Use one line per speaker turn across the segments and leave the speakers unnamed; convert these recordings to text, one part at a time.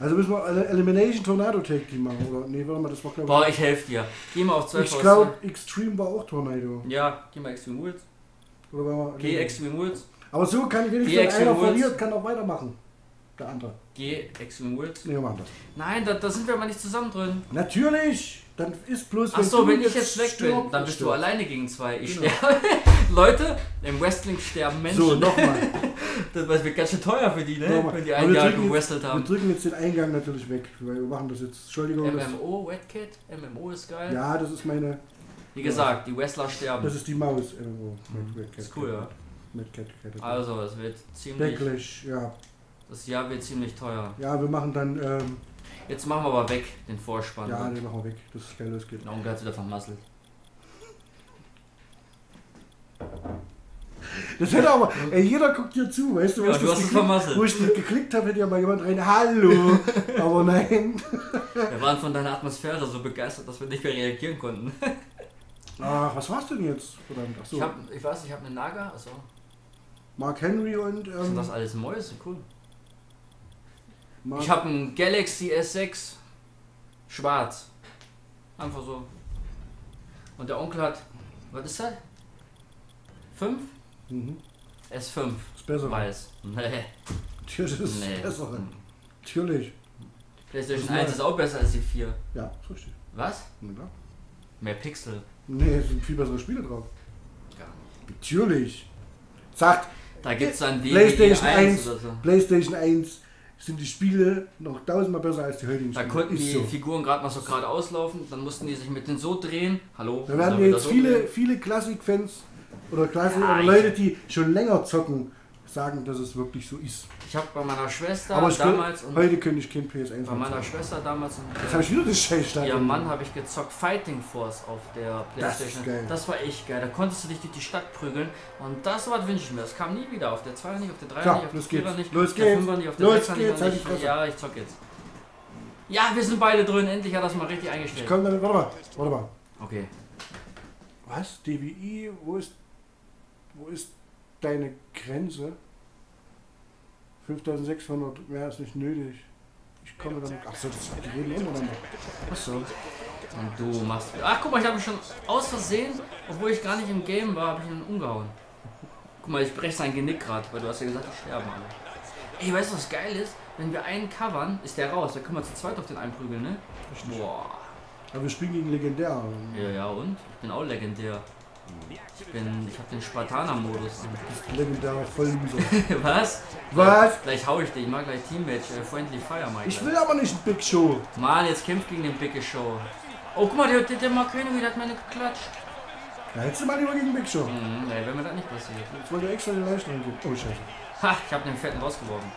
Also müssen wir eine Elimination Tornado Tag Team machen, oder? Nee, warte mal, das war glaube
Boah, ich helfe dir. Geh mal auf 12
Ich glaube, Extreme war auch Tornado.
Ja, geh mal Extreme Rules.
Oder war
Geh Extreme Rules.
Aber so kann
Geh
wenigstens einer
Rules.
verliert, kann auch weitermachen. Der andere.
Geh Extreme Rules.
Nee, wir machen das.
Nein, da, da sind wir aber nicht zusammen drin.
Natürlich! Dann ist bloß,
Ach so,
du
wenn ich jetzt weg bin, dann bist du alleine gegen zwei. Ich
Genau.
sterbe. Leute, im Wrestling sterben Menschen.
So, nochmal.
Das wird ganz schön teuer für die, ne? Wenn die ein
wir
Jahr gewrestelt
Wir
haben.
drücken jetzt den Eingang natürlich weg, weil wir machen das jetzt. Entschuldigung. Das,
MMO, Wetcat, MMO ist geil.
ja, das ist meine.
Wie gesagt, die Wrestler sterben.
Das ist die Maus. MMO. Mit, mit Cat,
Ist cool, ja.
Mit Cat, Cat,
Also, es wird ziemlich.
Backlash, ja.
Das Jahr wird ziemlich teuer.
Ja, wir machen dann. Ähm,
Jetzt machen wir aber weg den Vorspann.
ja,
ne?
den machen wir weg, dass es schnell losgeht.
Der Onkel hat wieder vermasselt.
Das hätte aber. Ey, jeder guckt dir zu, weißt du,
Ja,
ich
du hast
geklickt-. Wo ich das geklickt habe, hätte ja mal jemand rein. Hallo! aber nein.
Wir waren von deiner Atmosphäre so begeistert, dass wir nicht mehr reagieren konnten.
Ach, was war's denn jetzt? Verdammt. Ach so.
Ich, hab, ich weiß, ich habe eine Naga. Achso.
Mark Henry und.
Sind
Ähm,
das alles Mäuse? Cool.
Mark,
Ich habe einen Galaxy S6 schwarz. Einfach so. Und der Onkel hat. Was ist das? 5?
Mhm.
S5.
Ist besser.
Weiß. Nee.
Natürlich ist es
Nee.
besser. Natürlich.
PlayStation
Das ist
1
neu.
ist auch besser als die 4.
Ja, ist richtig.
Was?
Klar.
Mehr Pixel.
Nee, es sind viel bessere Spiele drauf.
Gar nicht.
Natürlich. Sagt
Da gibt es dann die
PlayStation
1
1,
oder so.
PlayStation 1 sind die Spiele noch tausendmal besser als die heutigen
Da
Spiele.
konnten
Ist
die
so.
Figuren gerade mal so gerade auslaufen, dann mussten die sich mit den so drehen. Hallo?
Da werden jetzt viele, viele Classic-Fans oder Classic
Ja,
oder
ich-
Leute, die schon länger zocken, sagen, dass es wirklich so ist.
Ich habe bei meiner Schwester
Aber ich
damals und
heute könnte ich kein PS1
bei meiner. Schwester damals
Jetzt
und
habe ich wieder das scheiß
ihr Mann habe ich gezockt Fighting Force auf der
Das
Playstation.
geil.
Das war echt geil. Da konntest du dich durch die Stadt prügeln und das was wünsche ich mir. Das kam nie wieder auf der 2 nicht, auf der 3
Klar,
nicht, auf der
los
4
geht's.
nicht,
Los
auf der
geht's.
5 nicht, auf der
Los
6 nicht.
halt
ich-. Ja, ich zock jetzt. Ja, wir sind beide drin. Endlich hat das mal richtig
Ich
eingestellt.
komme damit, warte mal, warte mal.
Okay.
Was? DWI, wo ist, wo ist deine Grenze? 5600, mehr ist nicht nötig. Ich komme damit. Achso, die reden untereinander.
Achso. Und du machst. Ach, guck mal, ich habe schon aus Versehen, obwohl ich gar nicht im Game war, habe ich ihn umgehauen. Guck mal, ich breche sein Genick gerade, weil du hast ja gesagt, ich sterbe alle. Ey, weißt du, was geil ist? Wenn wir einen covern, ist der raus. Da können wir zu zweit auf den einprügeln, ne? Boah.
Aber wir spielen gegen Legendär.
Ja, ja, und? Ich bin auch legendär. Ich bin. Ich habe den Spartaner-Modus an.
Legendärer Vollloser.
Was?
Was?
Gleich hau ich dich. Ich mag gleich Teammatch. Äh, Friendly Fire, Mike.
Ich will aber nicht Big Show.
Mann, jetzt kämpft gegen den Bicke Show. Oh, guck mal, der, der, der Mark Henry, der hat meine geklatscht.
Da hättest du mal lieber gegen Big Show.
Mhm, nee, wenn mir das nicht passiert.
Jetzt wollte er extra den Leistung geben. Oh, scheiße.
Ha, ich hab den fetten rausgeworfen.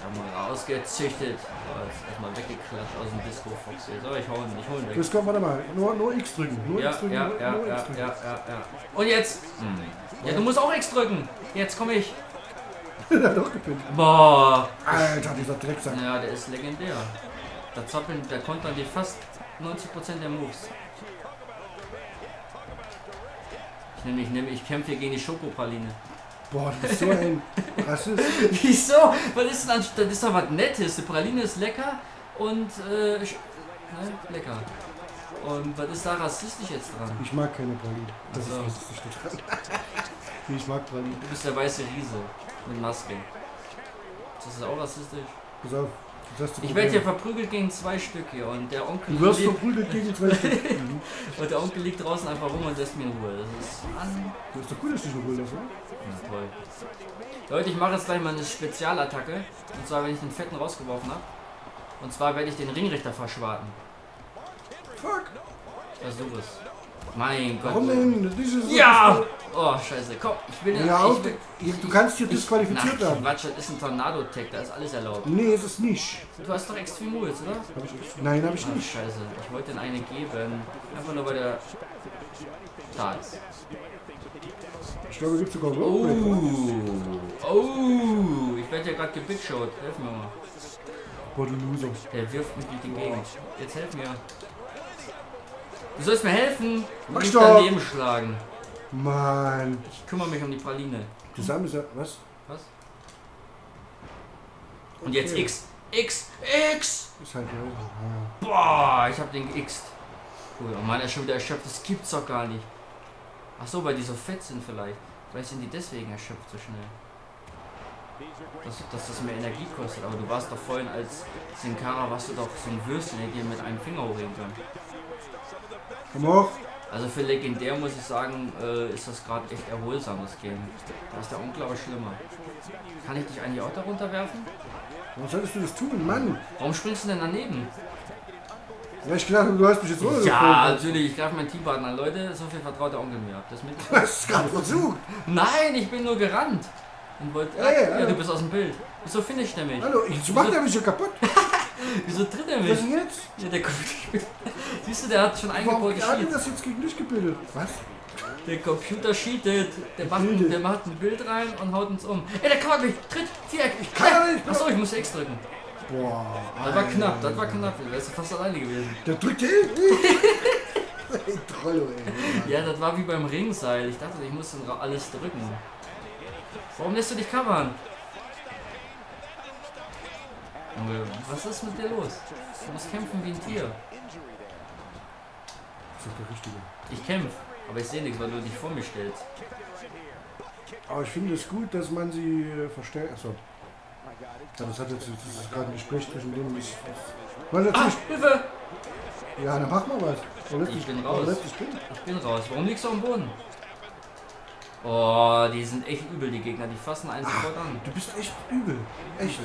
Ich hab mal rausgezüchtet. Jetzt erstmal weggeklatscht aus dem Disco Fox hier. So, ich hau ihn, ich hol ihn weg.
Kommt, warte mal. Nur, nur X drücken. Nur
Ja,
X drücken.
ja,
nur,
ja,
nur
ja,
X drücken.
ja, ja, ja. Und jetzt? Ja, du musst auch X drücken. Jetzt komm ich.
Der hat doch gepinnt.
Boah.
Alter, dieser Drecksack.
Ja, der ist legendär. Der Zappeln, der kontert die fast 90% der Moves. Ich nehme, ich nehme, ich kämpfe hier gegen die Schokopraline.
Boah, du bist so ein Rassist.
Wieso? Was ist denn das ist doch was Nettes. Die Praline ist lecker und äh, ne? lecker. Und was ist da rassistisch jetzt dran?
Ich mag keine Pralinen. Das
Ach so.
ist rassistisch dran. ich mag Pralinen.
Du bist der weiße Riese mit Maske. Das ist auch rassistisch.
Pass auf. Hast du
Ich werde hier verprügelt gegen zwei Stück hier und der Onkel
Du wirst
liegt,
verprügelt gegen zwei Stück.
Und der Onkel liegt draußen einfach rum und lässt mir in Ruhe. Das ist an.
Das ist doch gut, dass du dich wohl lässt, oder?
Ja, toll. Leute, ich mache jetzt gleich mal eine Spezialattacke. Und zwar, wenn ich den Fetten rausgeworfen habe. Und zwar werde ich den Ringrichter verschwarten.
Fuck.
Ich versuche es. Mein Gott.
Das ist so-
Ja! Oh, scheiße. Komm, ich will den.
Ja,
ich will,
du kannst hier
ich,
disqualifiziert werden.
Quatsch, das ist ein Tornado-Tag, da ist alles erlaubt.
Nee, ist es nicht.
Du hast doch Extreme Rules, oder?
Hab ich, nein, habe ich
Ach,
nicht.
scheiße. Ich wollte den eine geben. Einfach nur, weil der da ist.
Ich glaube, es gibt sogar
Oh,
Roleplay.
oh, ich werde ja gerade gebigshot. Helf mir mal.
Boah, du Loser.
Der wirft mich durch die Gegend. Jetzt helf mir. Du sollst mir helfen. Nicht
doch.
daneben schlagen.
Mann.
Ich kümmere mich um die Praline.
Zusammen ist ja. Was?
Was? Und jetzt
Okay.
X. X, X!
Ist halt ja.
Boah, ich hab den geixt. Cool, oh Mann, er ist schon wieder erschöpft. Das gibt's doch gar nicht. Ach so, weil die so fett sind vielleicht. Vielleicht sind die deswegen erschöpft so schnell. Dass, dass das mehr Energie kostet. Aber du warst doch vorhin als Sin Cara, warst du doch so ein Würstchen, der dir mit einem Finger hochheben kann.
Komm hoch.
Also für legendär muss ich sagen, äh, ist das gerade echt erholsam, das Game. Da ist der unglaublich schlimmer. Kann ich dich eigentlich auch darunter werfen?
Warum solltest du das tun, Mann?
Warum springst du denn daneben?
Ja, ich gedacht, du hast mich jetzt
Ja,
runtergekommen.
natürlich, ich greife meinen Teampartner an. Leute, so viel vertraut der Onkel mir. Habt ihr das
Du
mitbekommen?
hast gerade versucht.
Nein, ich bin nur gerannt. Und wollte,
Ja, ja,
ja, du bist aus dem Bild. Wieso finish der mich?
Hallo, ich macht er mich schon kaputt.
Wieso tritt er
Was
mich?
denn jetzt?
Ja, der Computer Siehst du, der hat schon
Warum
eingebaut
hat er
gescheatet.
das jetzt gegen dich gebildet? Was?
Der Computer cheatet. Der macht, der macht ein Bild rein und haut uns um. Ey, der covert mich. Tritt, Viereck. Ich
kann nicht.
Achso, ich muss X drücken.
Boah.
Das war knapp, das war knapp. Du wärst fast alleine gewesen.
Der drückt eh. Trollo, ey.
Ja, das war wie beim Ringseil. Ich dachte, ich muss alles drücken. Warum lässt du dich covern? Junge, was ist mit dir los? Du musst kämpfen wie ein Tier.
Das ist der Richtige.
Ich kämpfe, aber ich sehe nichts, weil du dich vor mir stellst.
Aber ich finde es gut, dass man sie äh, verstärkt. Achso. Ja, das hat jetzt das ist gerade ein Gespräch zwischen denen. Ich, weil
Ah. Hilfe!
Ja, dann mach mal was.
Ich
dich-
bin raus.
dich stehen?
Ich bin raus. Warum liegst du am Boden? Oh, die sind echt übel, die Gegner. Die fassen einen sofort an.
Du bist echt übel. Echt.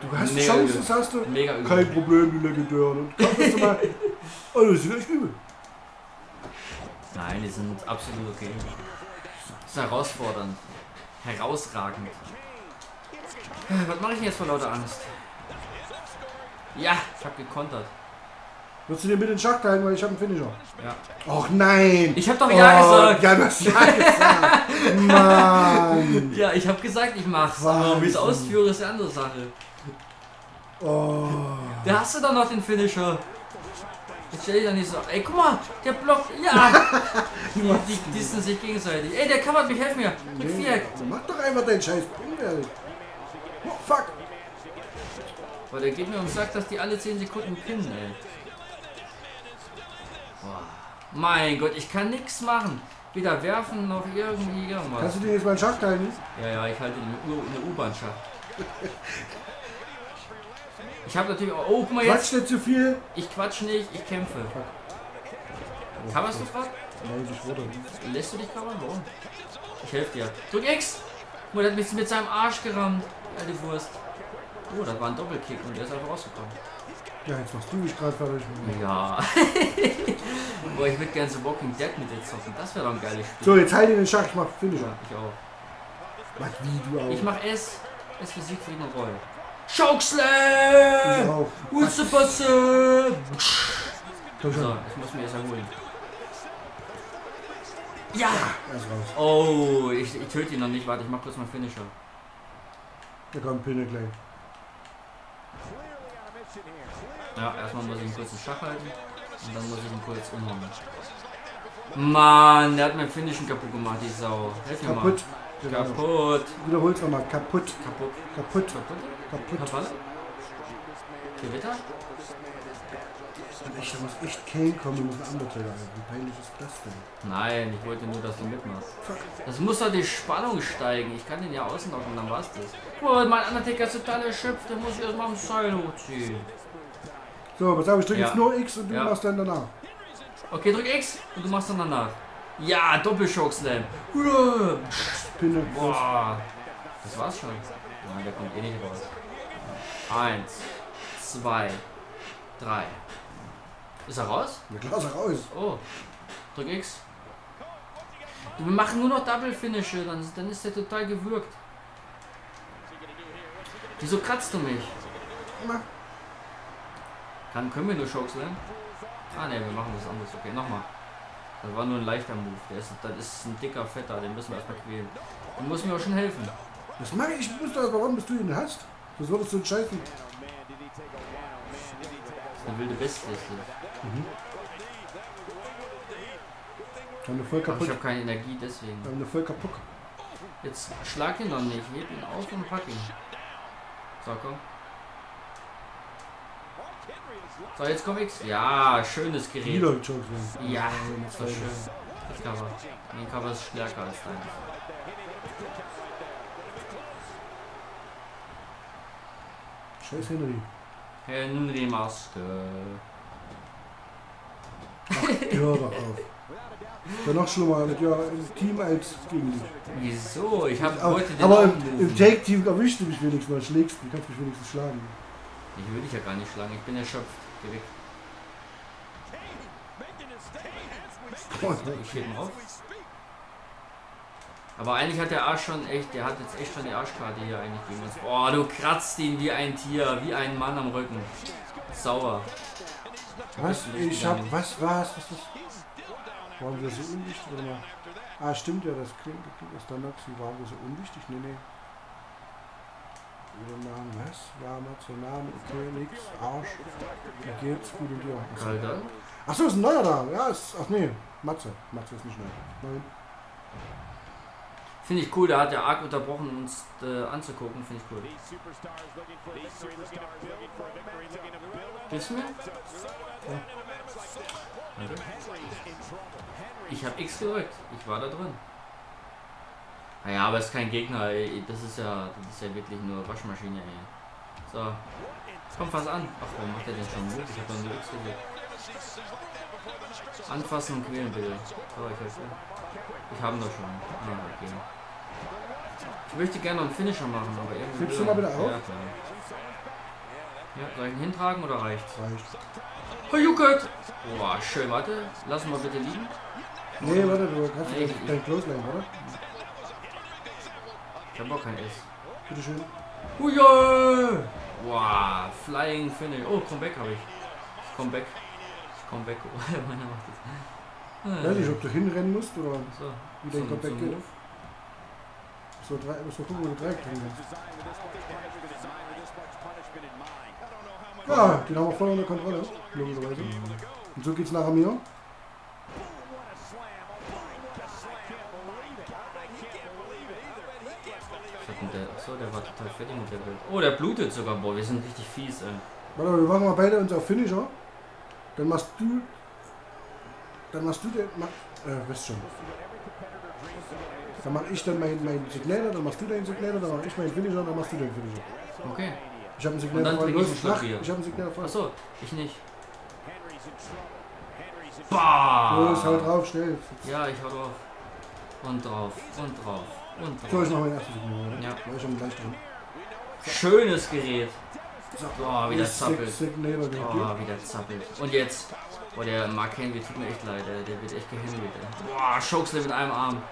Du hast
Mega
Chancen, das hast du.
Mega übel.
Kein Problem, die Legendären. Du mal. Oh, das ist echt übel.
Nein, die sind absolut okay. Das ist herausfordernd. Herausragend. Was mache ich denn jetzt vor lauter Angst? Ja, ich habe gekontert.
Würdest du dir mit den Schach teilen, weil ich habe einen Finisher.
Ja.
Och nein!
Ich habe doch ja gesagt.
Ja, du hast ja gesagt. Mann!
Ja, ich habe gesagt, ich mach's. Aber wie ich es
Wahnsinn.
ausführe, ist eine andere Sache.
Oh.
Da hast du doch noch den Finisher. Jetzt stell dich doch nicht so. Ey, guck mal, der blockt. Ja! Die, die, die sich gegenseitig. Ey, der covert mich, helf mir. Drück Viereck.
Mach doch einfach deinen scheiß Pin, Oh, fuck!
Weil der geht mir und sagt, dass die alle 10 Sekunden pinnen, ey. Boah. Mein Gott, ich kann nichts machen. Weder werfen noch irgendwie irgendwas.
Kannst du dir jetzt mal einen Schach teilen?
Ja, ja, ich halte eine U- eine U-Bahn-Schach. Ich habe natürlich auch. Oh, guck mal jetzt.
Quatsch nicht zu viel.
Ich quatsch nicht, ich kämpfe. Coverst du gerade?
Nein, ich wurde.
Lässt du dich covern? Warum? Ich helfe dir. Drück X! Guck mal, der hat mich mit seinem Arsch gerammt. Alte Wurst. Oh, das war ein Doppelkick und der ist einfach rausgekommen.
Ja, jetzt machst du mich gerade fertig.
Ja. Boah, ich würde gerne so Walking Dead mit dir zocken. Das wäre doch ein geiles Spiel.
So, jetzt halt dir den Schach, ich mach Finisher.
Ja, ich auch.
Mach wie du auch.
Ich mach S. S für Siegfried und Roy.
Ich
Chokeslam!
auch.
Ulzepasse!
Komm
So, ich muss mir erst erholen. Ja! Oh, ich, ich töte ihn noch nicht. Warte, ich mach kurz mal Finisher.
Da kommt Pinne gleich.
Ja, erstmal muss ich ihn kurz in Schach halten. Und dann muss ich ihn kurz umhauen. Mann, der hat mein Finishen kaputt gemacht, die Sau. Hilf mir
Kaputt.
mal.
Genau.
Kaputt.
Wiederhol's nochmal. Kaputt.
Kaputt.
Kaputt.
Kaputt?
Kaputt.
Kaputt? Gewitter?
Echt, da muss echt Kane kommen und ein Undertaker. Alter. Wie peinlich ist das denn?
Nein, ich wollte nur, dass du mitmachst. Das muss doch die Spannung steigen. Ich kann den ja außen und dann war's das. Boah, mein Undertaker ist total erschöpft. Der muss ich erstmal am Seil hochziehen.
So, pass auf, ich drücke
Ja.
jetzt nur X und du
Ja.
machst dann danach.
Okay, drück X und du machst dann danach. Ja, Doppelschockslam. Uah.
Pinne.
Boah. Das war's schon. Nein, der kommt eh nicht raus. Eins, zwei, drei. Ist er raus?
Ja, klar, sag raus.
Oh. Drück X. Wir machen nur noch Double Finishe, dann, dann ist der total gewürgt. Wieso kratzt du mich?
Mach.
Kann, können wir nur Chokeslam? Ah ne, wir machen was anderes. Okay, nochmal. Das war nur ein leichter Move. Der ist, das ist ein dicker Fetter, den müssen wir erstmal quälen. Du musst mir auch schon helfen.
Das mache ich. Ich wusste, warum bis du ihn hast. Das würdest du entscheiden.
Das ist eine wilde Bestliste.
Haben wir voll
Aber
kaputt.
ich habe keine Energie, deswegen.
Haben voll kaputt.
Jetzt schlag ihn noch nicht. Heb ihn auf und pack ihn. So, komm. So, jetzt komm ich. Ja, schönes Gerät.
Wieder Chokeslam.
Ja, das war schön. Das Cover. Mein Cover ist stärker als dein.
Scheiß Henry.
Henry Maske.
Hör doch auf. Wäre noch schlimmer mit ja im Team als gegen dich.
Wieso? Ich habe
Aber,
heute den
aber im, im Take-Team erwischst du mich wenigstens mal, schlägst du, kannst mich wenigstens schlagen.
Ich will dich ja gar nicht schlagen. Ich bin erschöpft. Geh weg.
Boah,
Ich heb ihn auf. Aber eigentlich hat der Arsch schon echt, der hat jetzt echt schon die Arschkarte hier eigentlich gegen uns. Boah, du kratzt ihn wie ein Tier, wie ein Mann am Rücken. Sauer.
Was? Ich hab. Was war's? Was ist Waren wir so unwichtig? Warte mal. Ah, stimmt ja, das klingt, das Danaxi waren wir so unwichtig? Nee, nee. Namen, was? War mal zur Name, okay, nix, Arsch. Wie geht's? Gut und dir? Achso.
Kalter.
Achso, ist ein neuer da. Ja, ist. Ach nee, Matze. Matze ist nicht neu. Nein.
Finde ich cool, da hat der arg unterbrochen, uns äh, anzugucken. Finde ich cool. Du mir? Warte. Ich habe X gedrückt. Ich war da drin. Naja, aber es ist kein Gegner. Ey. Das ist ja, das ist ja wirklich nur Waschmaschine. Ey. So. Kommt was an. Ach, warum macht er denn schon Mut? Ich habe doch X gedrückt. Anfassen und quälen bitte. So, ich helfe. Ich habe ihn doch schon. Ah, okay. Ich möchte gerne noch einen Finisher machen, aber irgendwie.
Hebst du mal bitte auf?
Ja, klar. Ja, soll ich ihn hintragen oder reicht's?
Reicht.
Hayuket! Boah, schön, warte. Lassen wir bitte liegen.
Nee, warte, du hast
Nee,
dein Clothesline, oder?
Ich hab auch kein S.
Bitteschön.
Huja! Wow, Flying Finish. Oh, Comeback habe ich. Ich komm back. Ich komm back. Meiner macht das.
Weiß nicht, ob du hinrennen musst oder
So,
wie dein
so,
Comeback
so
geht. So, drei, mal gucken, wo du Dreieck drin. Ja, den haben wir voll unter Kontrolle, logischerweise. Und so geht's nachher mir.
Denn der? Achso, der war total fertig mit der Welt. Oh, der blutet sogar. Boah, wir sind richtig fies, ey.
Warte mal, wir machen mal beide uns auf Finisher. Dann machst du. Dann machst du den. Mach, äh, weißt schon. Dann mach ich dann meinen mein Signator, dann machst du deinen Signator, dann mach ich meinen Finisher, dann machst du den Finisher.
Okay.
Ich habe einen
dann
voll.
trinke ich.
Ich habe einen Signator voll.
Achso, ich nicht. Bah!
Los, hau drauf, schnell.
Ja, ich hau drauf. Und drauf. Und drauf. Und
So, mach meinen ersten Signator. oder?
Ja.
War ich schon gleich drin.
Schönes Gerät.
So,
Boah, wie das
Sig-
zappelt. Oh, wie der zappelt. Und jetzt. Boah, der Mark Henry tut mir echt leid, ey. der wird echt gehändigt. ey. Boah, Chokeslam mit einem Arm.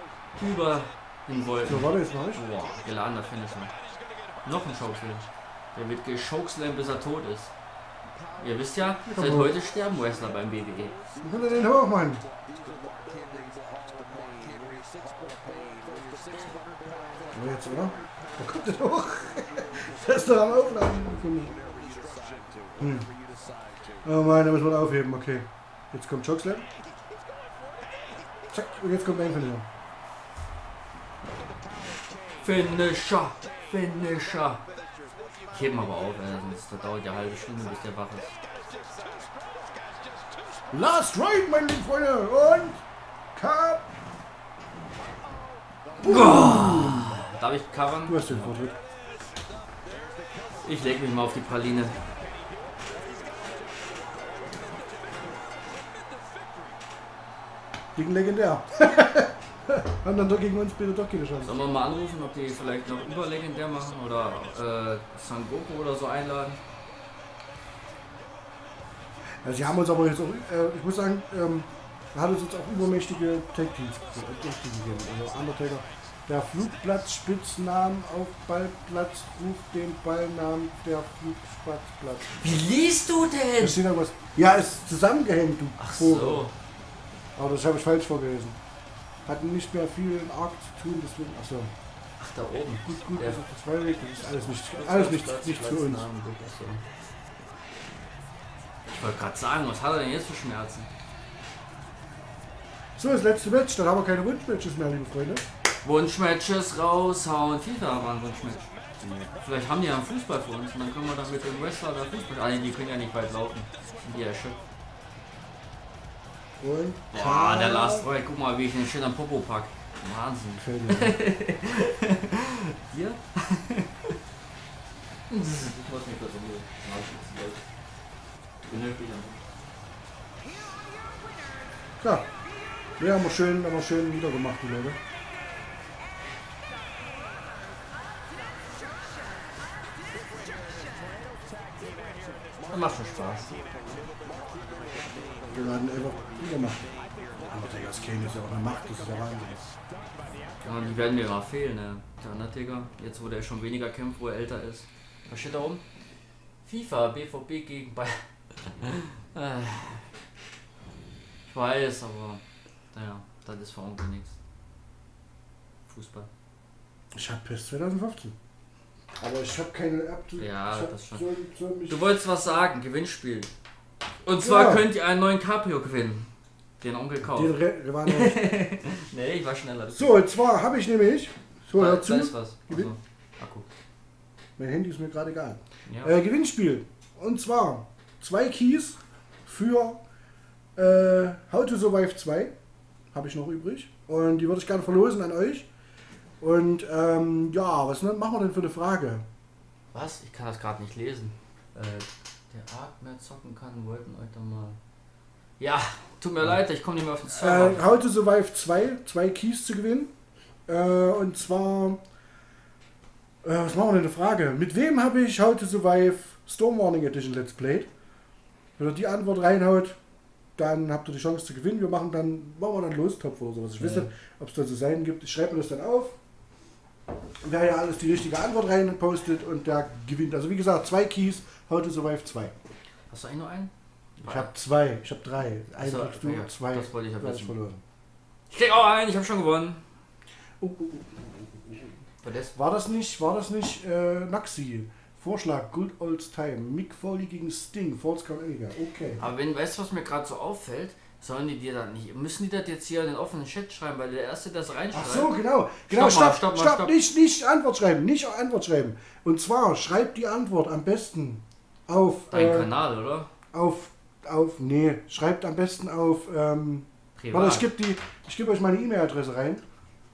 Über den Wolken.
So, warte, jetzt mach ich.
Boah, geladener Finisher. Noch ein Chokeslam. Der wird geschokeslam, bis er tot ist. Ihr wisst ja, seit heute sterben Wrestler beim. WWE.
Dann könnt ihr den hoch, Mann. So, jetzt, oder? Wo kommt der hoch? Der ist doch am Aufladen. Hm. Oh Mann, da müssen wir aufheben, okay. Jetzt kommt Chokeslam. Zack, und jetzt kommt mein Finisher.
Finisher, Finisher. Ich heb ihn aber auf, ey, sonst das dauert ja eine halbe Stunde, bis der wach ist.
Last Ride, meine lieben Freunde. Und Cup.
Darf ich covern?
Du hast den Vortritt.
Ich leg mich mal auf die Praline.
Gegen legendär. Haben dann doch gegen uns bitte doch keine Chance.
Sollen wir mal anrufen, ob die vielleicht noch überlegendär machen oder äh, Sangoku oder so einladen?
Ja, sie haben uns aber jetzt auch, äh, ich muss sagen, ähm, hat uns jetzt auch übermächtige Tag-Teams äh, gegeben. Also Undertaker, der Flugplatz Spitznamen auf Ballplatz ruft den Ballnamen der Flugplatzplatz.
Wie liest du
Da
denn?
steht da was. Ja, ist zusammengehängt, du
Ach
Vogel.
so.
Aber das habe ich falsch vorgelesen. Hat nicht mehr viel in Arc zu tun, deswegen. Achso,
Ach, da oben.
gut, gut,
Der-
das ist zwei Weg, das ist alles nicht, alles nicht, nicht für uns.
Namen, ach so. Ich wollte gerade sagen, was hat er denn jetzt für Schmerzen?
So, das letzte Match, dann haben wir keine Wunschmatches mehr, liebe Freunde.
Wunschmatches raushauen. FIFA war ein Wunschmatch. Vielleicht haben die ja einen Fußball für uns und dann können wir dann mit dem Wrestler da Fußball. Ah, nee, die können ja nicht weit laufen. Die erschöpft.
Und
Boah, der Last Roy, guck mal, wie ich den schön am Popo pack. Wahnsinn.
Gefällt mir.
Hier? ich muss mich kurz umgehen. Benötigt
Klar. Ja, haben wir schön, haben wir schön niedergemacht, die Leute.
Macht schon Spaß.
Wir werden einfach niedergemacht. Aber Digga, das Kane ist ja auch eine Macht, das ist ja Wahnsinn.
Ja, die werden mir immer fehlen, ne? Der Undertaker. Jetzt, wo der schon weniger kämpft, wo er älter ist. Was steht da oben? FIFA, BVB gegen Bayern. Äh. ich weiß, aber naja, das ist für Onkel nichts. Fußball.
Ich hab PES 2015. Aber ich habe keine App.
Ja,
ich hab
das schon.
So, so
Du wolltest was sagen, Gewinnspiel. Und zwar
Ja.
könnt ihr einen neuen Cabrio gewinnen. Den Onkel kauft.
den Re nicht.
Nee, ich war schneller.
So, und zwar habe ich nämlich. So,
da,
hör
da ist was. Also, Akku.
Mein Handy ist mir gerade egal.
Ja.
Äh, Gewinnspiel. Und zwar zwei Keys für äh, How to Survive 2. Habe ich noch übrig. Und die würde ich gerne verlosen an euch. Und ähm, ja, was machen wir denn für eine Frage?
Was? Ich kann das gerade nicht lesen. Äh, der Arc mehr zocken kann, wollten euch doch mal. Ja, tut mir leid, ich komme nicht mehr auf den
Äh,
Server.
How to Survive 2, zwei Keys zu gewinnen. Äh, und zwar, äh, was machen wir denn eine Frage? Mit wem habe ich How to Survive Storm Warning Edition Let's Played? Wenn ihr die Antwort reinhaut, dann habt ihr die Chance zu gewinnen. Wir machen dann, machen wir dann Lostopf oder sowas. Ich weiß
Ja.
nicht, ob es da so Seiten gibt. Ich schreibe mir das dann auf. Wer ja alles die richtige Antwort rein postet und der gewinnt. Also wie gesagt, zwei Keys, How to Survive 2.
Hast du eigentlich nur einen?
Ich habe zwei, ich habe drei. Einen
Achso,
kriegst du,
ja,
zwei
das wollte ich ja wissen.
verloren.
Ich krieg auch einen, ich habe schon gewonnen.
Oh, oh, oh.
War das?
Nicht, war das nicht äh, Naxi? Vorschlag, Good Old Time, Mick Foley gegen Sting, Falls Count Anywhere. Okay.
Aber wenn, weißt du, was mir gerade so auffällt? Sollen die dir dann nicht, müssen die das jetzt hier in den offenen Chat schreiben, weil der Erste, das reinschreibt.
Ach so, genau. Genau,
Stopp
stopp,
stopp
stopp,
stopp.
Nicht, nicht Antwort schreiben, nicht Antwort schreiben. Und zwar, schreibt die Antwort am besten auf,
Dein
äh,
Kanal, oder?
auf, auf, nee, schreibt am besten auf, ähm,
Privat.
warte, ich gebe die, ich gebe euch meine E-Mail-Adresse rein.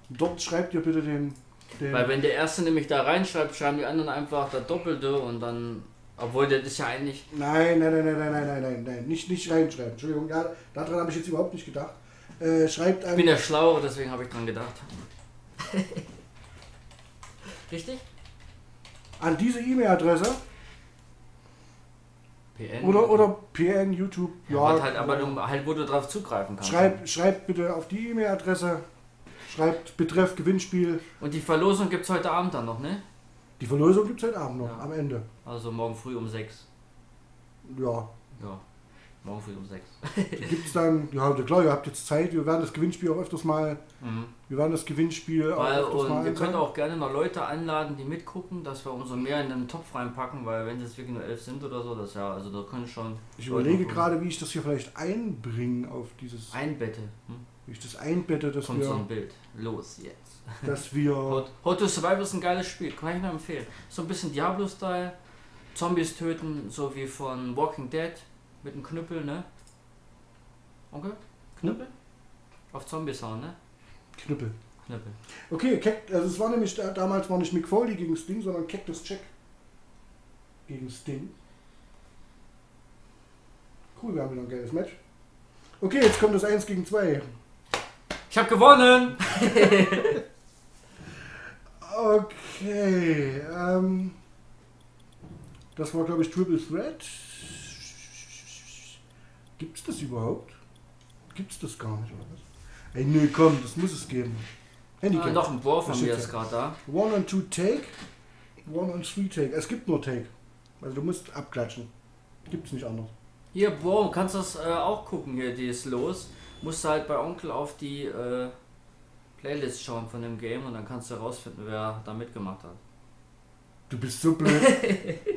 Dort schreibt ihr bitte den, den
Weil wenn der Erste nämlich da reinschreibt, schreiben die anderen einfach das Doppelte und dann, obwohl das ist ja eigentlich,
Nein, nein, nein, nein, nein, nein, nein, nein, nein, nicht, nicht reinschreiben. Entschuldigung, ja, daran habe ich jetzt überhaupt nicht gedacht. Äh, schreibt
ich bin der Schlauere, deswegen habe ich dran gedacht. Richtig?
an diese E-Mail-Adresse
PN.
oder, oder PN, YouTube,
ja,
ja.
halt, aber du, halt, wo du drauf zugreifen kannst.
schreibt, schreibt bitte auf die E-Mail-Adresse, schreibt Betreff Gewinnspiel.
Und die Verlosung gibt es heute Abend dann noch, ne?
Die Verlosung gibt es heute Abend noch,
Ja.
am Ende.
Also morgen früh um 6.
Ja,
Ja, morgen früh um 6.
die gibt es dann, ja klar, ihr habt jetzt Zeit, wir werden das Gewinnspiel auch öfters mal,
Mhm.
wir werden das Gewinnspiel auch
Weil,
öfters
und
mal
wir können
einsagen.
auch gerne noch Leute einladen, die mitgucken, dass wir umso mehr in den Topf reinpacken, weil wenn es wirklich nur elf sind oder so, das ja, also da können schon
Ich
Leute
überlege gerade, wie ich das hier vielleicht einbringe auf dieses,
einbette. Hm?
Wie ich das einbette, dass
Kommt so
wir,
ein Bild. Los jetzt.
dass wir
Hot, Hot to Survive ist ein geiles Spiel, kann ich nur empfehlen. So ein bisschen Diablo-Style, Zombies töten, so wie von Walking Dead mit einem Knüppel, ne? Onkel? Knüppel? Auf Zombies hauen, ne?
Knüppel.
Knüppel.
Okay, also es war nämlich da, damals war nicht Mick Foley gegen Sting, sondern Cactus Jack gegen Sting. Cool, wir haben wieder ein geiles Match. Okay, jetzt kommt das 1 gegen 2.
Ich hab gewonnen!
Okay, ähm, das war glaube ich Triple Threat. Gibt's das überhaupt? Gibt's das gar nicht, oder was? Ey, nö, komm, das muss es geben.
Ah,
Handicap.
noch ein Bohr von mir ist gerade da.
One and two take, one and three take. Es gibt nur take. Also du musst abklatschen. Gibt's nicht anders.
Hier, Bohr, kannst das äh, auch gucken hier, die ist los. Musst du halt bei Onkel auf die äh, Playlist schauen von dem Game und dann kannst du herausfinden, wer da mitgemacht hat.
Du bist so blöd.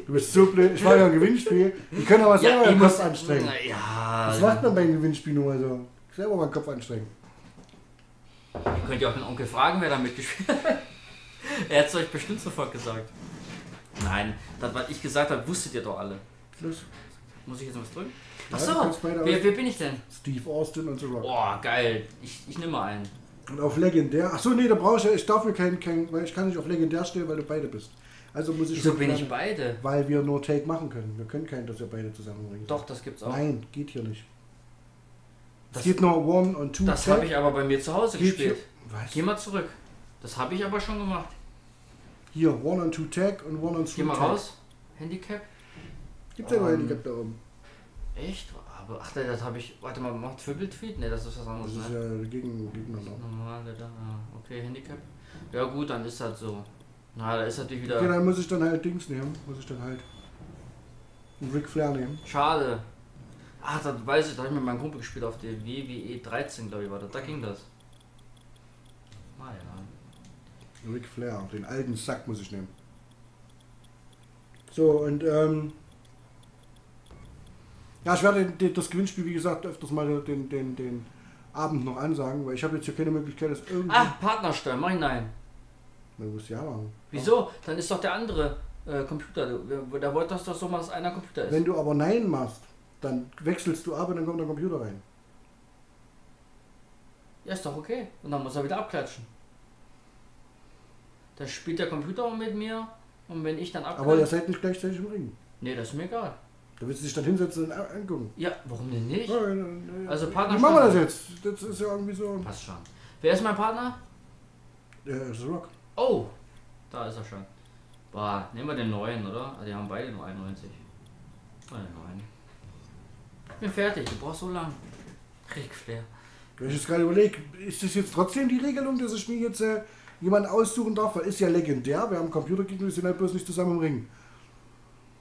du bist so blöd. Ich war ja ein Gewinnspiel. Wir können aber selber
ich
den Kopf anstrengen.
Ja,
Was macht man beim Gewinnspiel nur so? Selber mal den Kopf anstrengen.
Ihr könnt ja auch den Onkel fragen, wer da mitgespielt hat. er hat es euch bestimmt sofort gesagt. Nein, das, was ich gesagt habe, wusstet ihr doch alle.
Los.
Muss ich jetzt was drücken?
Ja,
Achso,
beide
wer, wer bin ich denn?
Steve Austin und The Rock.
Boah, geil. Ich, ich nehme mal einen.
Und auf legendär. Achso, nee, da brauche ich ja, ich darf mir keinen, kein, weil ich kann nicht auf legendär stellen, weil du beide bist. Also muss ich
Wieso bin ich beide?
Weil wir nur Take machen können. Wir können keinen, dass wir beide zusammenbringen.
Doch, das gibt's auch.
Nein, geht hier nicht.
Das-
es geht nur One und Two
Das habe ich aber bei mir zu Hause
Geht
gespielt.
Hier, was?
Geh mal zurück. Das habe ich aber schon gemacht.
Hier, One and Two Tag und One
Geh
Three
mal
Tag.
raus. Handicap.
Gibt's ja noch
Ähm,
Handicap da oben.
Echt? Aber ach, das habe ich. Warte mal, macht Triple Tweet? Ne, das ist was anderes,
Das ist
ne?
ja gegen Gegner noch.
Normale da. ah, Okay, Handicap. Ja gut, dann ist das so. Na, da ist natürlich wieder.
Okay, dann muss ich dann halt Dings nehmen. Muss ich dann halt einen Ric Flair nehmen.
Schade. Ach, das weiß ich, da habe ich mit meinem Kumpel gespielt auf der WWE 13, glaube ich, war das. Da ging das. Ah ja.
Ric Flair, den alten Sack muss ich nehmen. So, und ähm. Ja, ich werde das Gewinnspiel, wie gesagt, öfters mal den, den, den Abend noch ansagen, weil ich habe jetzt hier keine Möglichkeit, das irgendwie.
Ah, Partnersteuer, mach ich nein.
Man muss ja machen.
Wieso? Dann ist doch der andere äh, Computer. Da wollte das doch so mal, dass einer Computer ist.
Wenn du aber Nein machst, dann wechselst du ab und dann kommt der Computer rein.
Ja, ist doch okay. Und dann muss er wieder abklatschen. Dann spielt der Computer mit mir und wenn ich dann
Aber ihr
abklatsche.
seid nicht gleichzeitig im Ring.
Nee, das ist mir egal.
Da willst du dich dann hinsetzen und an- angucken.
Ja, warum denn nicht?
Ja, äh,
Also
Wie
Partnerschaft-
machen wir das jetzt? Das ist ja irgendwie so.
Passt schon. Wer ist mein Partner?
Äh, The Rock.
Oh, da ist er schon. Boah, nehmen wir den neuen, oder? Ah, Die haben beide nur 91. Ah, den neuen. Ich bin fertig, du brauchst so lang. Rick Flair.
Wenn ich jetzt gerade überlege, ist das jetzt trotzdem die Regelung, dass ich mir jetzt äh, jemanden aussuchen darf? Weil ist ja legendär. Wir haben Computergegner, wir sind halt bloß nicht zusammen im Ring.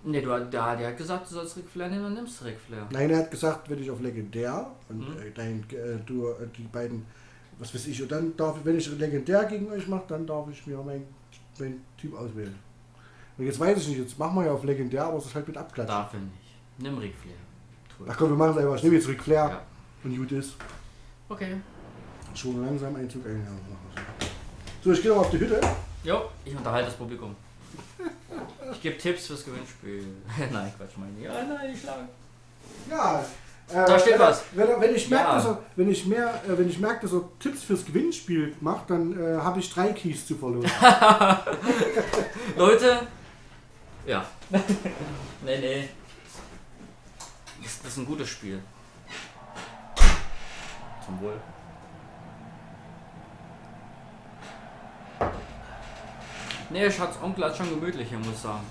Ne, du, der, der hat gesagt, du sollst Rick Flair nehmen, dann nimmst du Rick Flair.
Nein, er hat gesagt, wenn ich auf legendär und
Mhm.
äh, dein, äh, du, äh, die beiden, was weiß ich, und dann darf wenn ich legendär gegen euch mache, dann darf ich mir mein, mein Team auswählen. Und jetzt weiß ich nicht, jetzt machen wir ja auf legendär, aber es ist halt mit Abklatsch.
Darf er nicht. Nimm Rick Flair. Tu
Ach komm, wir machen es einfach. Ich nehme jetzt Ric Flair
Ja.
und gut ist.
Okay.
Schon langsam Einzug ein. So, ich gehe noch auf die Hütte.
Jo, ich unterhalte das Publikum. Ich gebe Tipps fürs Gewinnspiel. nein, Quatsch, meine ich. Ja, nein, ich schlage.
Ja. Äh,
Da steht
wenn,
was.
Wenn, wenn ich merke,
Ja.
dass, er, wenn ich mehr, äh, wenn ich merke, dass er Tipps fürs Gewinnspiel macht, dann äh, habe ich drei Keys zu verloren.
Leute. Ja. nee, nee. Das ist ein gutes Spiel. Zum Wohl. Nee, Schatz, Onkel hat schon gemütlich hier, muss ich sagen.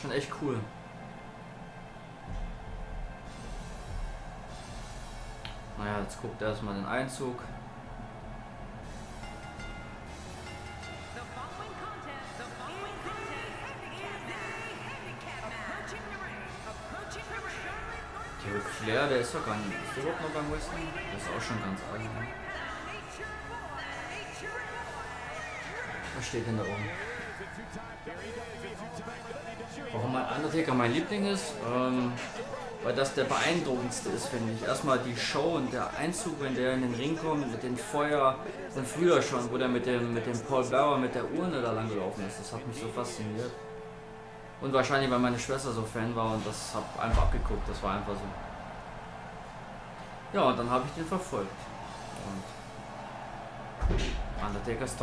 Schon echt cool. Naja, jetzt guckt er erstmal den Einzug. Der Flair, der ist doch gar nicht. Ist der überhaupt noch beim Wrestling? Der ist auch schon ganz alt. Steht da oben? Warum mein Undertaker mein Liebling ist? Ähm, weil das der beeindruckendste ist, finde ich. Erstmal die Show und der Einzug, wenn der in den Ring kommt, mit dem Feuer, von früher schon, wo der mit dem, mit dem Paul Blauer mit der Urne da lang gelaufen ist. Das hat mich so fasziniert. Und wahrscheinlich, weil meine Schwester so Fan war und das hab einfach abgeguckt. Das war einfach so. Ja, und dann habe ich den verfolgt. Und Undertaker ist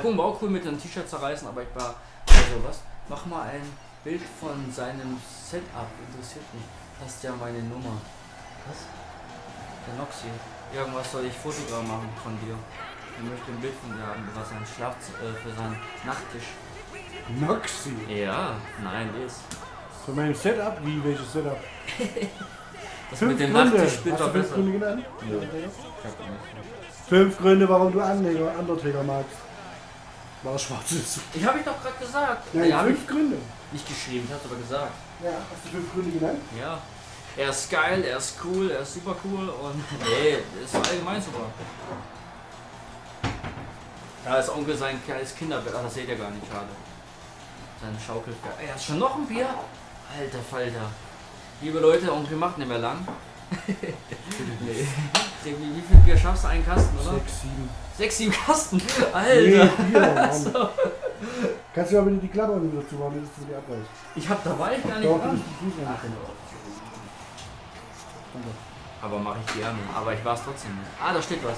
Hogan war auch cool mit dem T-Shirt zerreißen, aber ich war, also was, mach mal ein Bild von seinem Setup, interessiert mich. Hast ja meine Nummer. Was? Der Noxy. Irgendwas soll ich Fotogramm machen von dir. Ich möchte ein Bild von dir haben über sein Schlafzimmer, äh, für seinen Nachttisch.
Noxy.
Ja, nein, ist.
Von meinem Setup? Wie, welches Setup?
Das
Fünf
mit dem
Gründe.
War
du fünf
besser.
Gründe genannt?
Ja.
Fünf Gründe, warum du Undertaker magst. War schwarz ist.
Ich habe ich doch gerade gesagt.
Nein,
ja, hab
fünf Gründe.
nicht geschrieben, ich hab's aber gesagt.
Ja, hast du fünf Gründe genannt?
Ja. Er ist geil, er ist cool, er ist super cool und. Nee, ist allgemein super. Da ist Onkel sein kleines Kinderbett, ach, das seht ihr gar nicht, schade. Sein Schaukelpferd. Ey, er hat schon noch ein Bier? Alter Falter. Liebe Leute, Onkel macht nicht mehr lang. nee. Wie, wie viel Bier schaffst du? Einen Kasten, oder?
Sechs, sieben.
Sechs, sieben Kasten?
Nee,
Alter.
vier, Mann.
So.
Kannst du aber die Klappe unten dazu machen, dass du die abreißt.
Ich hab, da war ich gar nicht
Doch,
dran. Aber mache ich gerne. Aber ich war es trotzdem nicht. Ah, da steht was.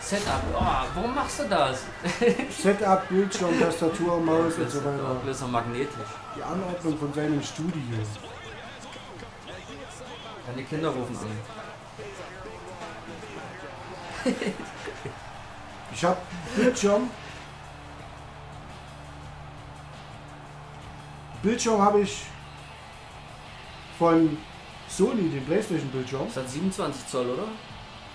Setup. Oh, warum machst du das?
Setup, Bildschirm, Tastatur, Maus und so weiter.
Das ist magnetisch.
Die Anordnung von seinem Studio.
Deine Kinder rufen an.
Ich habe Bildschirm. Bildschirm habe ich von Sony, den Playstation Bildschirm,
Das hat 27 Zoll, oder?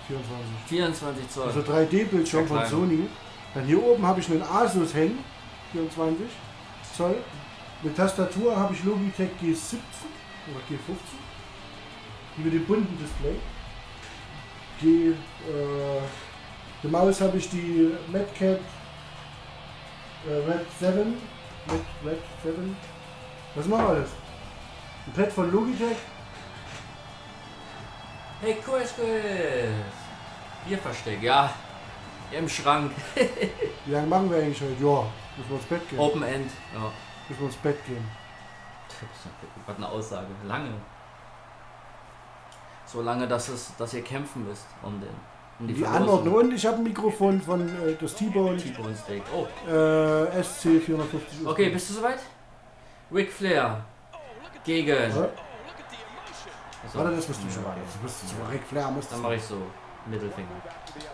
24.
24 Zoll.
Also 3D-Bildschirm
Ja,
von. Sony. Dann hier oben habe ich einen Asus hängen, 24 Zoll. Mit Tastatur habe ich Logitech G17 oder G15. Die mit dem bunten Display. Die, äh, die Maus habe ich die MadCat äh, Red 7. Red, Red 7. Was machen wir alles? Ein Pad von Logitech.
Hey, Quiz, Quiz. Bierversteck, ja. Im Schrank.
Wie lange machen wir eigentlich heute? Ja, müssen wir ins Bett gehen.
Open End. Ja.
Müssen wir ins Bett gehen.
Was eine Aussage. Lange. So lange, dass, es, dass ihr kämpfen müsst um, den, um die,
Die Anordnung. Und ich habe ein Mikrofon von äh, das T-Bone
T-Bone Steak. Oh,
äh, SC450.
okay, bist du soweit? Ric Flair gegen.
Ja?
Achso,
Warte, das bist du schon. Das bist du schon. Ric Flair muss
dann mache ich so. Mittelfinger.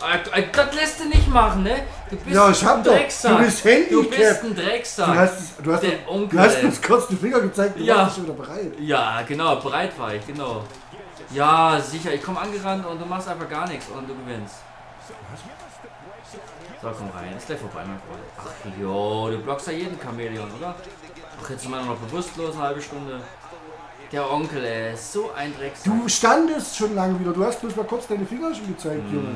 Du- ah, Das lässt du nicht machen, ne? Du bist
Ja, ich hab
ein
doch.
Drecksack.
Du bist
Du
Handicap.
bist ein
Du
Drecksack.
hast, es- du hast,
Der
du
Onkel,
hast
ey.
uns kurz den Finger gezeigt, du
Ja.
warst schon wieder bereit.
Ja, genau, bereit war ich, genau. Ja, sicher, ich komme angerannt und du machst einfach gar nichts und du gewinnst. So, komm rein, ist gleich vorbei, mein Freund. Ach jo, du blockst ja jeden Chamäleon, oder? Ach, jetzt sind wir noch bewusstlos, eine halbe Stunde. Der Onkel, ey, ist so ein Drecksack.
Du standest schon lange wieder. Du hast bloß mal kurz deine Finger schon gezeigt,
Mhm.
Junge.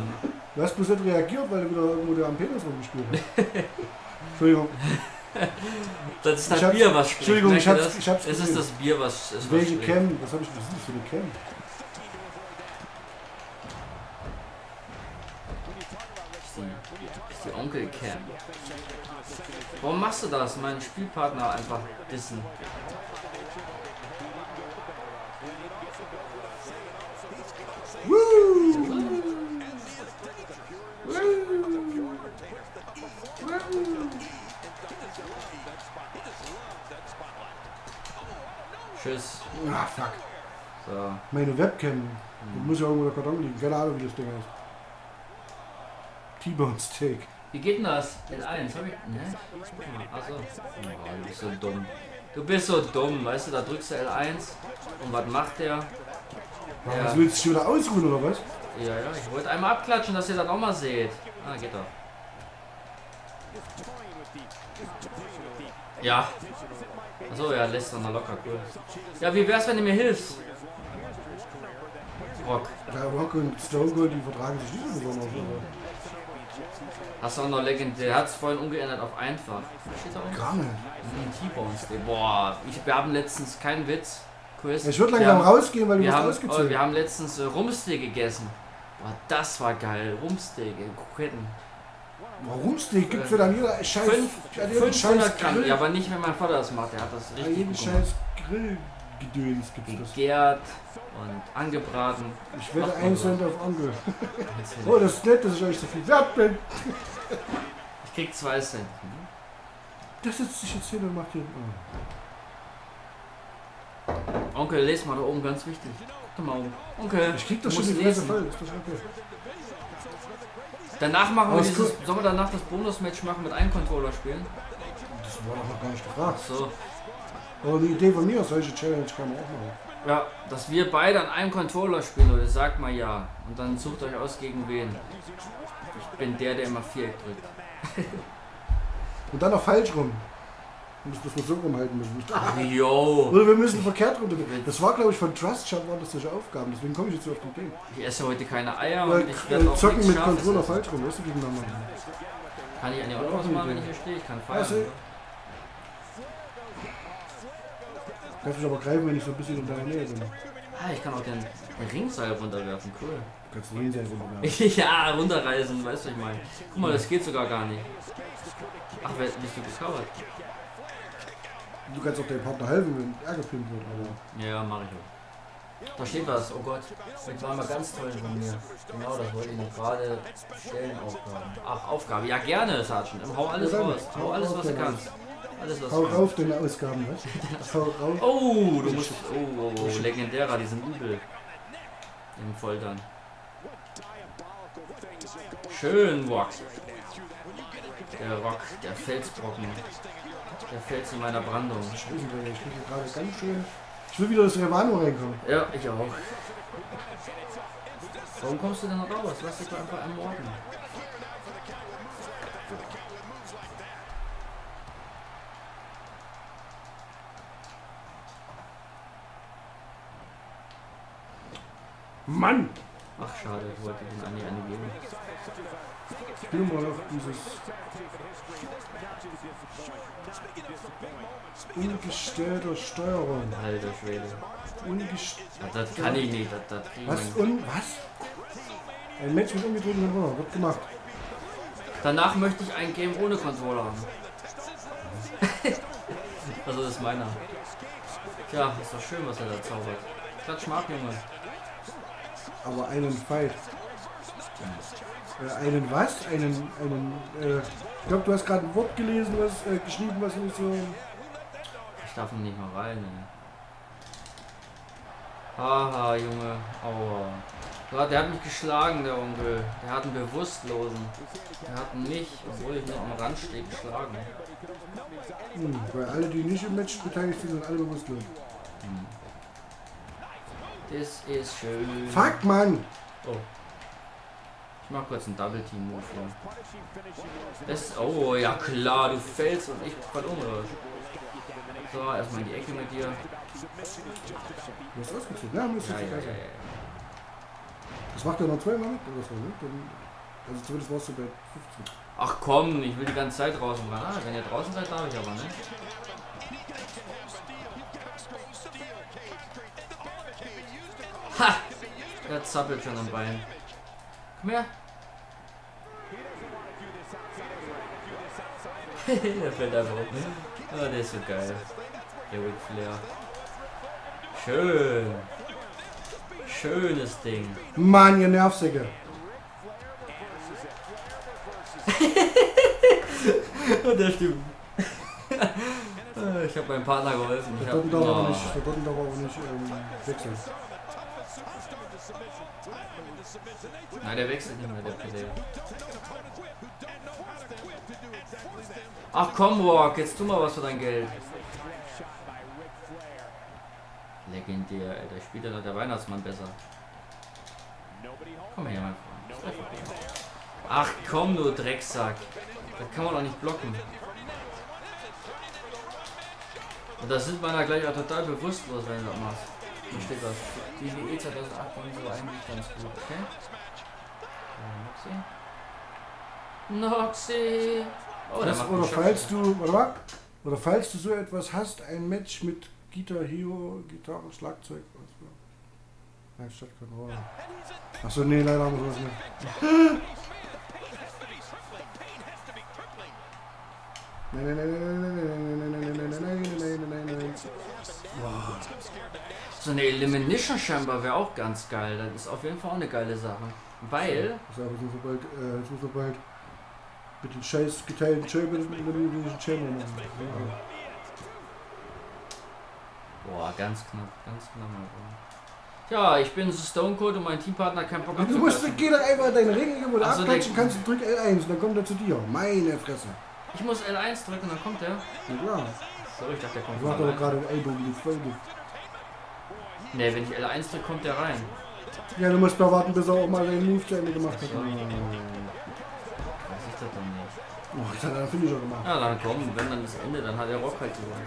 Du hast bloß nicht reagiert, weil du wieder irgendwo da am Penis rumgespielt hast. Entschuldigung.
Das ist das Bier, was spricht.
Entschuldigung, ich hab's-
das?
ich hab's
Es ist das Bier, was, es
Welche. Cam? Was habe ich was ist das für eine Cam?
Ist die Onkel Cam. Warum machst du das? Meinen Spielpartner einfach dissen. Tschüss.
Ah, fuck.
So.
Meine Webcam. Die muss ja irgendwo der Karton liegen. Keine Ahnung, wie das Ding heißt. T-Bone Steak.
Wie geht denn das? L1, hab ich. Ne? Achso. Oh, du bist so dumm. Du bist so dumm, weißt du, da drückst du L1 und was macht der?
Was
Ja.
willst du dich wieder ausruhen oder was?
Ja, ja, ich wollte einmal abklatschen, dass ihr das auch mal seht. Ah, geht doch. Ja. Achso, ja, lässt dann mal locker, cool. Ja, wie wär's, wenn du mir hilfst? Rock.
Ja, Rock und Stone Cold, die vertragen sich nicht so besonders.
Hast du auch noch legendär. Der hat's vorhin umgeändert auf einfach. Hm, T-Bones. Day. Boah, ich, wir haben letztens, keinen Witz, Chris.
Ich würde langsam
haben,
rausgehen, weil du
wir
wirst
haben, oh, wir haben letztens äh, Rumsteak gegessen. Boah, das war geil. Rumsteak in Kroketten.
Warum Steak gibt für dann jeder Scheiß, an jeden
500
Scheiß
Gramm.
Grill,
Ja, aber nicht, wenn mein Vater das macht. Der hat das richtig
jeden. Scheiß Grillgedöns gibt es.
Gegärt und angebraten.
Ich 1
so.
Cent auf Onkel. Oh, das ist nett, dass ich euch so viel wert bin.
Ich krieg 2 Cent.
Der setzt sich jetzt hin und macht hier. Oh.
Onkel, les mal da oben, ganz wichtig. Guck mal oben. Onkel,
Ich krieg doch schon die Fresse
lesen.
voll. Ist das okay?
Danach machen wir dieses. Sollen wir danach das Bonus-Match machen mit einem Controller spielen?
Das war doch noch gar nicht gefragt.
So.
Aber eine Idee von mir, solche Challenge kann man auch machen.
Ja, dass wir beide an einem Controller spielen, oder sagt mal ja. Und dann sucht euch aus gegen wen. Ich bin der, der immer Viereck drückt.
Und dann noch falsch rum. Müssen das mal so rumhalten müssen.
Ach, yo.
Oder wir müssen verkehrt rum. Das war, glaube ich, von Trust Shop waren das solche Aufgaben. Deswegen komme ich jetzt auf den Ding.
Ich esse heute keine Eier
Weil
und ich werde
äh,
auch
zocken mit Controller falsch rum, weißt du, gegeneinander.
Kann ich auch noch was machen, wenn ich hier stehe? Ich kann feiern.
Also- Darf ich aber greifen, wenn ich so ein bisschen in deiner Nähe bin.
Ah, ich kann auch den, den Ringseil runterwerfen. Cool.
Kannst du hinsetzen runter.
ja, runterreißen, weißt du, ich meine. Guck mal, das geht sogar gar nicht. Ach, wer, bist du gekauert?
Du kannst auch deinem Partner helfen, wenn er gepinnt wird. Aber
Ja, mach ich auch. Da steht was, oh Gott. Das war mal ganz toll von mir. Genau, das wollte ich noch gerade stellen, Aufgaben. Ach, Aufgabe. Ja, gerne, Sergeant. Hau alles raus. Hau alles, was du kannst. Alles, was
hau rauf deine Ausgaben, was? hau rauf.
Oh, du musst. Oh, oh, oh, legendärer, die sind übel. Im Foltern. Schön, Rock. Der Rock, der Felsbrocken. Der Fels in meiner Brandung.
Ich will hier gerade ganz schön. Ich will wieder das Revano reinkommen.
Ja, ich auch. Warum kommst du denn noch raus? Lass dich doch einfach ermorden.
Mann!
Ach, schade, ich wollte den Andi eine geben.
Ich bin mal auf dieses ungestörte Steuerung.
Alter Schwede.
Ungest
Das, das kann ich nicht. Das, das kriegen
was? Und was? Ein Match mit umgedrehten Controller. Wird gemacht.
Danach möchte ich ein Game ohne Controller haben. also das ist meiner. Tja, ist doch schön, was er da zaubert. Klatsch ab, Junge.
Aber einen Fight. Äh, einen was? Einen, einen, äh, ich glaube, du hast gerade ein Wort gelesen, was, äh, geschrieben, was nicht so.
Ich darf ihn nicht mal rein, ey. Haha, Junge. Aua. Der hat mich geschlagen, der Onkel. Der hat einen Bewusstlosen. Der hat mich, obwohl ich nicht am Rand stehe, geschlagen.
Hm, weil alle, die nicht im Match beteiligt sind, sind alle bewusstlos.
Das ist schön.
Fuck, Mann!
Oh. Ich mach kurz einen Double Team Move hier. Das, oh ja klar, du fällst und ich fall um oder? So, erstmal in die Ecke mit dir.
Du hast ausgezogen. Muss
Ja, ja, ja,
ja. Das macht er noch zweimal mit oder so, ne? Dann, also zumindest warst du bei 15.
Ach komm, ich will die ganze Zeit draußen rein. Ah, wenn ihr draußen seid, darf ich aber, ne? Ha! Der zappelt schon am Bein. Komm her. der fällt einfach um. Oh, der ist so geil. Der Ric Flair. Schön. Schönes Ding.
Mann, ihr Nervsäcke!
der stimmt. ich habe meinem Partner geholfen. Ich hab,
aber
oh,
nicht, der Dotten darf aber nicht ähm, wechseln.
Nein, der wechselt nicht mehr, der Pelé. Ach komm, Rock, jetzt tu mal was für dein Geld. Legendär, ey, da spielt ja noch der Weihnachtsmann besser. Komm her, mein Freund. Ach komm, du Drecksack. Das kann man doch nicht blocken. Und das sind meiner gleich auch total bewusstlos, wenn du das machst. Hier steht was. Die WE 2008 ging so eigentlich ganz gut, okay? Noxi. Noxi! Oh,
das, oder falls du, oder, oder falls du so etwas hast, ein Match mit Guitar Hero, Gitarre, Schlagzeug und so. Nein, statt Controller. Achso, nee, leider haben wir sowas nicht. Nein, nein, nein, nein, nein, nein.
So eine Elimination Chamber wäre auch ganz geil. Das ist auf jeden Fall auch eine geile Sache. Weil,
ist aber so bald, äh, jetzt muss er bald mit den scheiß geteilten Chamber dem Chamber machen. Ja.
boah, ganz knapp, ganz knapp. Ja, ich bin Stone Cold und mein Teampartner keinen Bock
Du musst, geh doch einfach deine Ringe wo du
Ach so,
abklatschen kannst, du drück L1 und dann kommt er zu dir. Meine Fresse.
Ich muss L1 drücken, dann kommt der.
Na klar.
So, ich dachte, der kommt
Du hast
allein.
gerade den Ellbogen voll.
Nee, wenn ich L1 drücke, kommt der rein.
Ja, du musst mal warten, bis er auch mal seinen Move zu Ende gemacht hat.
So. Weiß ich das dann nicht.
Oh, jetzt hat er einen Finisher gemacht.
Ja, dann komm, wenn dann das Ende, dann hat der Rock halt gewonnen.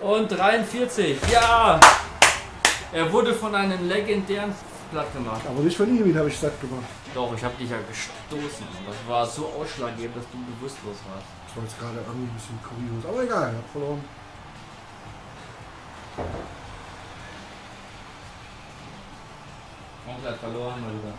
Und 43, ja! Er wurde von einem legendären platt gemacht.
Aber nicht von ihm, habe ich satt gemacht.
Doch, ich habe dich ja gestoßen. Das war so ausschlaggebend, dass du bewusstlos warst.
Das war jetzt gerade irgendwie ein bisschen kurios. Aber egal, er hat verloren.
Onkel hat verloren mal wieder.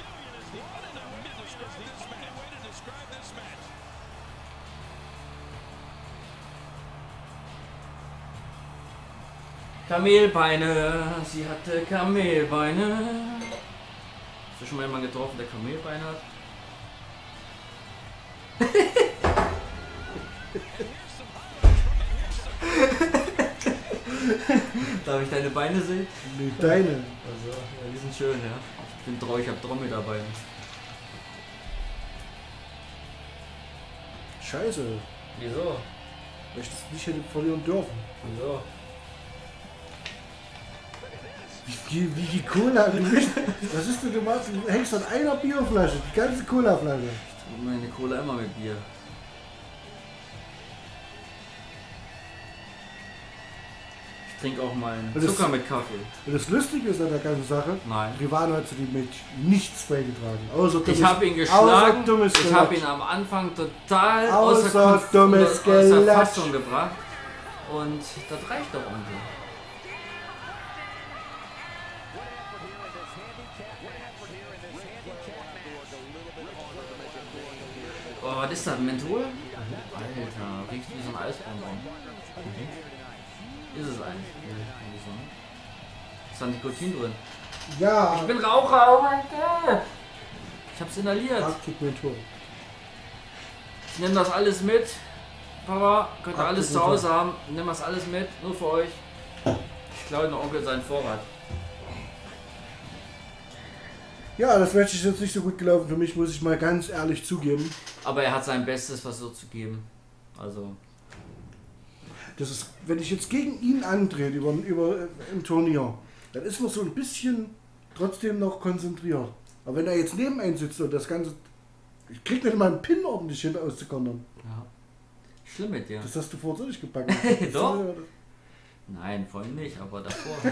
Kamelbeine, sie hatte Kamelbeine. Hast du schon mal jemanden getroffen, der Kamelbeine hat? Darf ich deine Beine sehen?
Nee, deine.
Also, ja, die sind schön, ja. Ich bin treu, ich hab Drommedarbeine.
Scheiße.
Wieso?
Weil ich das nicht hätte verlieren dürfen.
Wieso?
Wie viel, wie viel Cola? Was ist denn du machst? Du hängst an einer Bierflasche, die ganze Colaflasche.
Ich trinke meine Cola immer mit Bier. Ich trinke auch mal einen
Und das-
Zucker mit Kaffee.
Und das Lustige ist an der ganzen Sache,
Nein.
Rivano hat zu dem Match nichts beigetragen. Außer
Ich habe ihn geschlagen.
dummes
Ich habe ihn am Anfang total
Außer
außer,
dummes
außer. Fassung gebracht. Und das reicht doch irgendwie. Oh, was ist das? Menthol? Alter, riecht wie so ein Eisbonbon. Ist es eigentlich? Nee, ne? Ist da Nikotin drin?
Ja,
Ich bin Raucher, oh mein Gott! Ich hab's inhaliert.
Arctic Mentor.
Ich nehme das alles mit. Papa, könnt ihr alles zu. Hause haben. Nimm das alles mit, nur für euch. Ich klaue den Onkel seinen Vorrat.
Ja, das Match ist jetzt nicht so gut gelaufen für mich, muss ich mal ganz ehrlich zugeben.
Aber er hat sein Bestes versucht zu geben. Also,
Das ist, wenn ich jetzt gegen ihn antrete über, über äh, im Turnier, dann ist man so ein bisschen trotzdem noch konzentriert. Aber wenn er jetzt neben einem sitzt und das Ganze. Ich krieg nicht mal einen Pin ordentlich hin auszukontern.
ja. Schlimm mit dir.
Das hast du vorher so nicht gepackt.
Doch. Nein, vorhin nicht, aber davor.